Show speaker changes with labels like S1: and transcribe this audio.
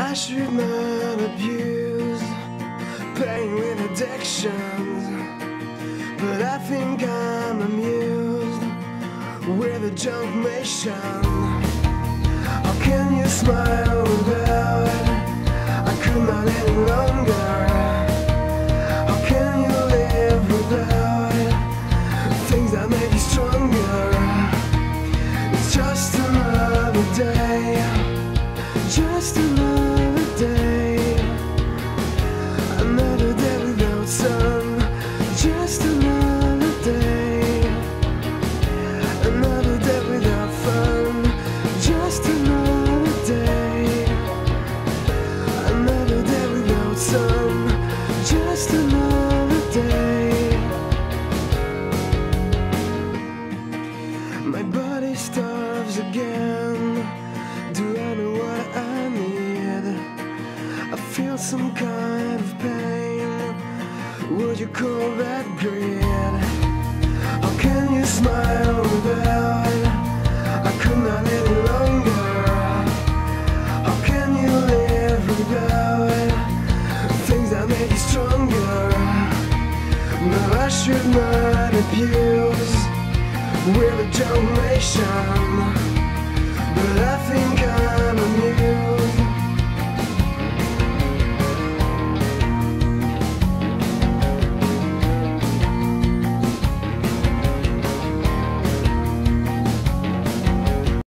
S1: I should not abuse pain with addictions, but I think I'm amused with a junk nation. How can you smile without? I could not any longer. How can you live without things that make you stronger? It's just another day, feel some kind of pain. Would you call that greed? How can you smile without? I could not any longer. How can you live without things that make you stronger? No, I should not abuse with a donation.